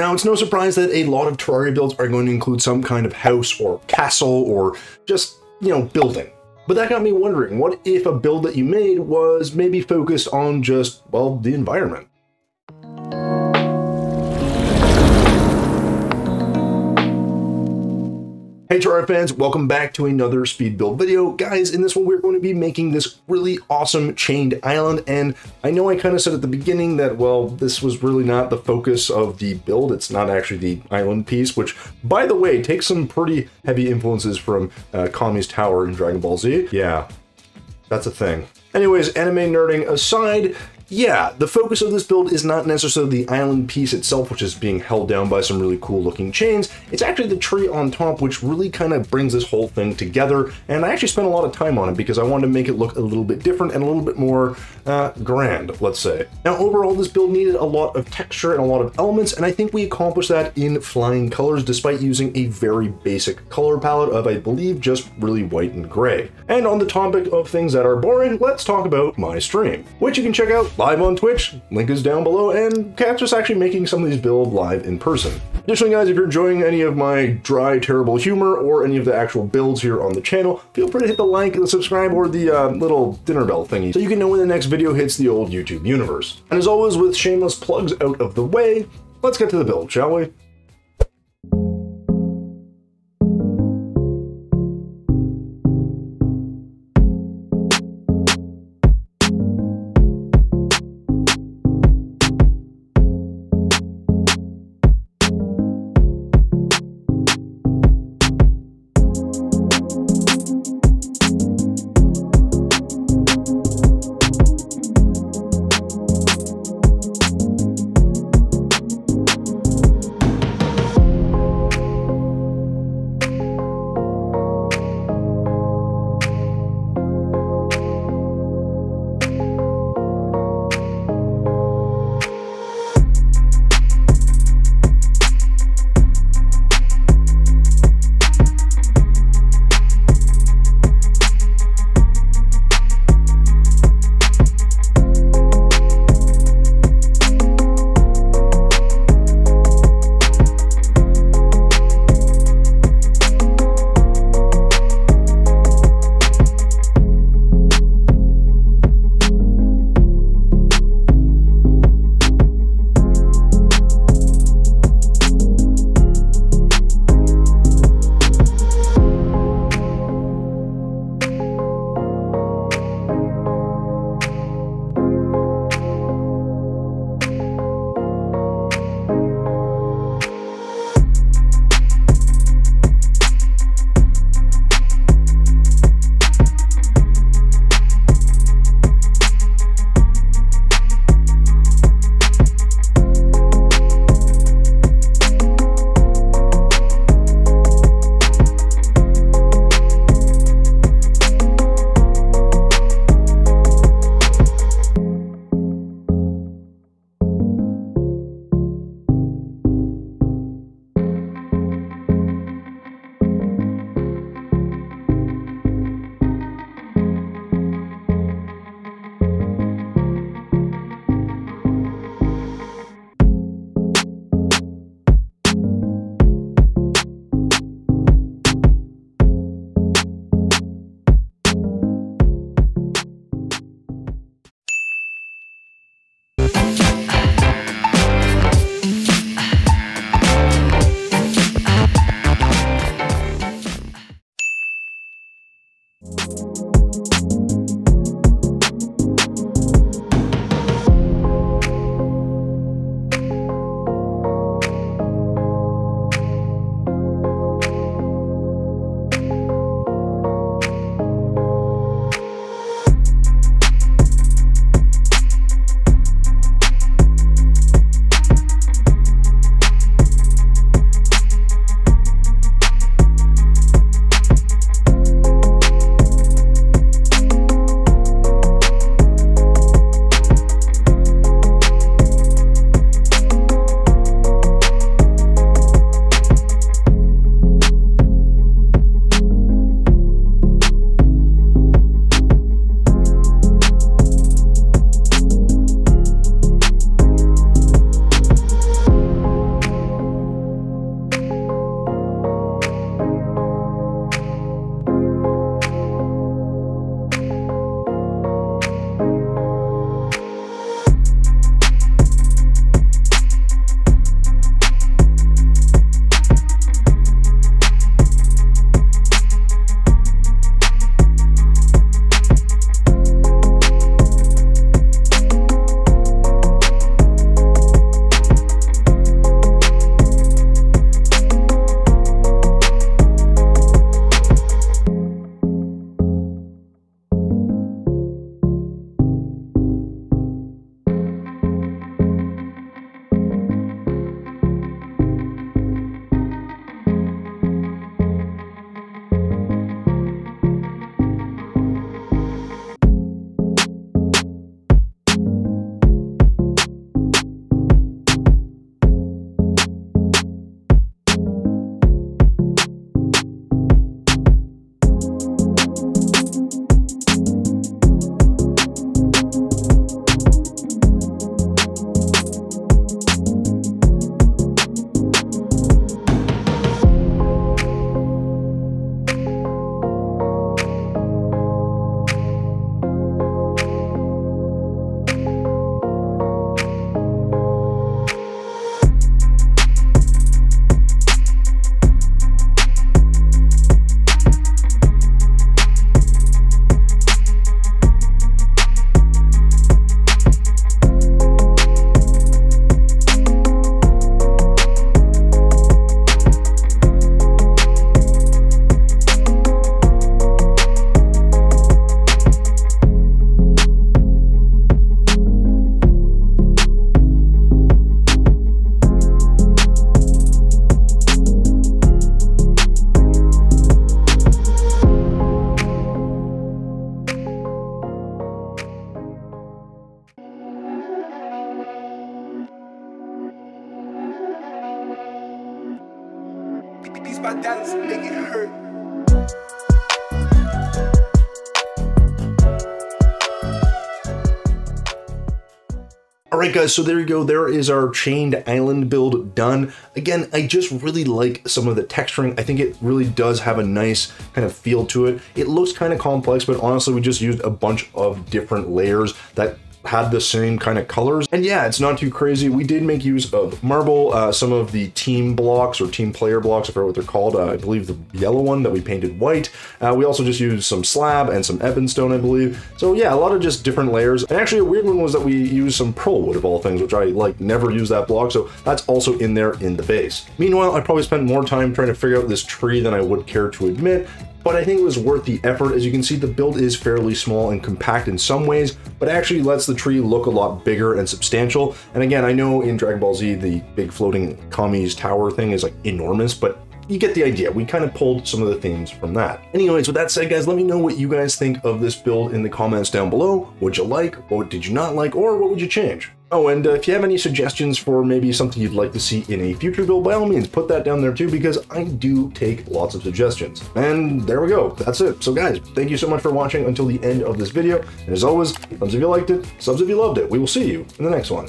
Now, it's no surprise that a lot of Terraria builds are going to include some kind of house or castle or just, you know, building. But that got me wondering, what if a build that you made was maybe focused on just, well, the environment? Hey Terraria fans, welcome back to another speed build video. Guys, in this one we're going to be making this really awesome chained island, and I know I kind of said at the beginning that, well, this was really not the focus of the build. It's not actually the island piece, which, by the way, takes some pretty heavy influences from uh, Kami's Tower in Dragon Ball Z. Yeah, that's a thing. Anyways, anime nerding aside, yeah, the focus of this build is not necessarily the island piece itself, which is being held down by some really cool looking chains. It's actually the tree on top, which really kind of brings this whole thing together. And I actually spent a lot of time on it because I wanted to make it look a little bit different and a little bit more uh, grand, let's say. Now, overall, this build needed a lot of texture and a lot of elements, and I think we accomplished that in flying colors despite using a very basic color palette of, I believe, just really white and gray. And on the topic of things that are boring, let's talk about my stream, which you can check out live on Twitch, link is down below, and catch us actually making some of these builds live in person. Additionally, guys, if you're enjoying any of my dry, terrible humor or any of the actual builds here on the channel, feel free to hit the like, the subscribe, or the uh, little dinner bell thingy so you can know when the next video hits the old YouTube universe. And as always, with shameless plugs out of the way, let's get to the build, shall we? Make it hurt. Alright guys, so there you go, there is our chained island build done. Again, I just really like some of the texturing. I think it really does have a nice kind of feel to it. It looks kind of complex, but honestly, we just used a bunch of different layers that had the same kind of colors. And yeah, it's not too crazy. We did make use of marble, uh, some of the team blocks or team player blocks, I forget what they're called. Uh, I believe the yellow one that we painted white. Uh, we also just used some slab and some ebonstone, I believe. So yeah, a lot of just different layers. And actually a weird one was that we used some pearlwood of all things, which I like never use that block. So that's also in there in the base. Meanwhile, I probably spent more time trying to figure out this tree than I would care to admit but I think it was worth the effort. As you can see, the build is fairly small and compact in some ways, but actually lets the tree look a lot bigger and substantial. And again, I know in Dragon Ball Z, the big floating Kami's tower thing is like enormous, but you get the idea. We kind of pulled some of the themes from that. Anyways, with that said, guys, let me know what you guys think of this build in the comments down below. What you like, what did you not like, or what would you change? Oh, and uh, if you have any suggestions for maybe something you'd like to see in a future build, by all means, put that down there too, because I do take lots of suggestions. And there we go. That's it. So guys, thank you so much for watching until the end of this video. And as always, thumbs if you liked it, subs if you loved it. We will see you in the next one.